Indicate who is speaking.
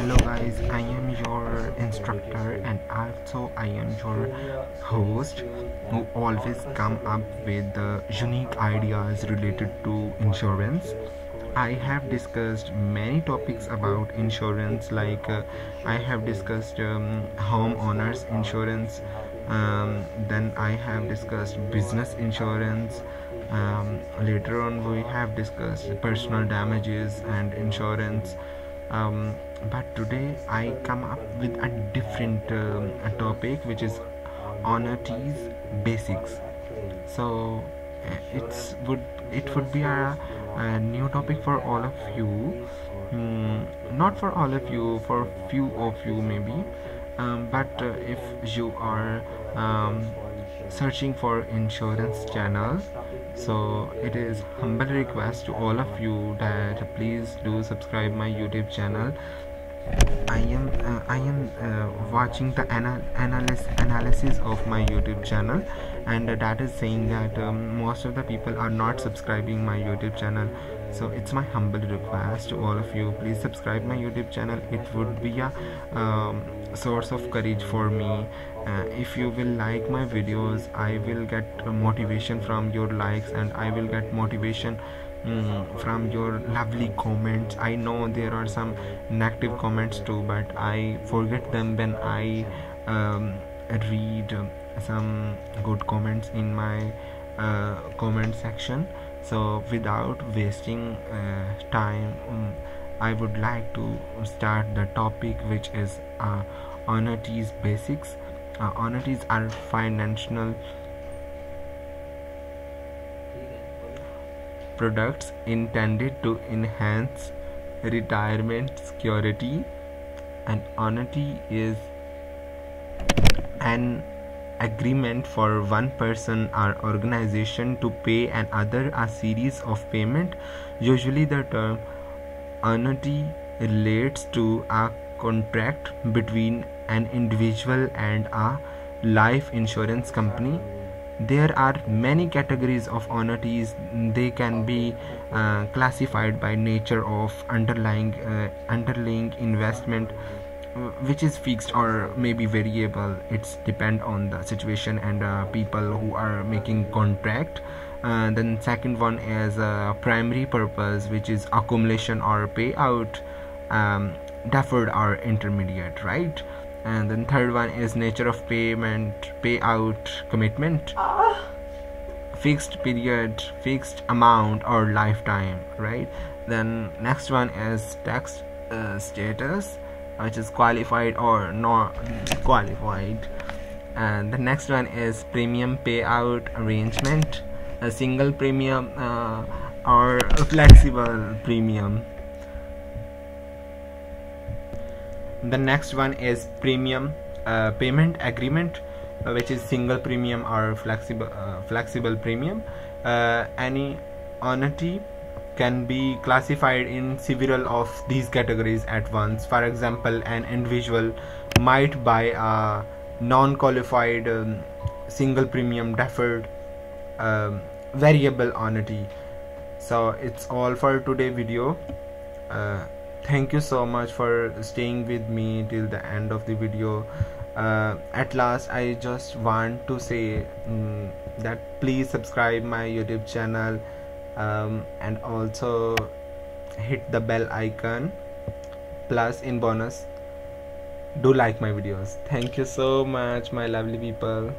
Speaker 1: hello guys. I am your instructor and also i am your host who always come up with unique ideas related to insurance. I have discussed many topics about insurance like uh, i have discussed um, homeowners insurance um, then i have discussed business insurance um, later on we have discussed personal damages and insurance. Um, but today I come up with a different um, topic which is annuities basics. So uh, it's would it would be a, a, new topic for all of you. Mm, not for all of you for few of you maybe. Um, but uh, if you are um, searching for insurance channel so it is humble request to all of you that please do subscribe my youtube channel I am uh, I am uh, watching the anal analysis analysis of my YouTube channel, and that is saying that um, most of the people are not subscribing my YouTube channel. So it's my humble request to all of you. Please subscribe my YouTube channel. It would be a um, source of courage for me. Uh, if you will like my videos, I will get motivation from your likes, and I will get motivation mm, from your lovely comments i know there are some negative comments too but i forget them when i um, read some good comments in my uh, comment section. So without wasting uh, time um, i would like to start the topic which is uh, basics. Uh, are financial products intended to enhance retirement security. And annuity is an agreement for one person or organization to pay another a series of payment. Usually the term annuity relates to a contract between an individual and a life insurance company there are many categories of annuities they can be uh, classified by nature of underlying uh, underlying investment uh, which is fixed or maybe variable. It's depend on the situation and uh, people who are making contract. Uh, then second one is uh, primary purpose which is accumulation or payout um, deferred or intermediate right and then third one is nature of payment payout commitment. Fixed period fixed amount or lifetime right? Then next one is tax uh, status which is qualified or not qualified. And the next one is premium payout arrangement a single premium uh, or flexible premium the next one is premium uh, payment agreement uh, which is single premium or flexible uh, flexible premium. Uh, any annuity can be classified in several of these categories at once. For example an individual might buy a non-qualified um, single premium deferred um, variable annuity so it's all for today video. Uh, thank you so much for staying with me till the end of the video. Uh, at last i just want to say um, that please subscribe my youtube channel um, and also hit the bell icon plus in bonus do like my videos. Thank you so much my lovely people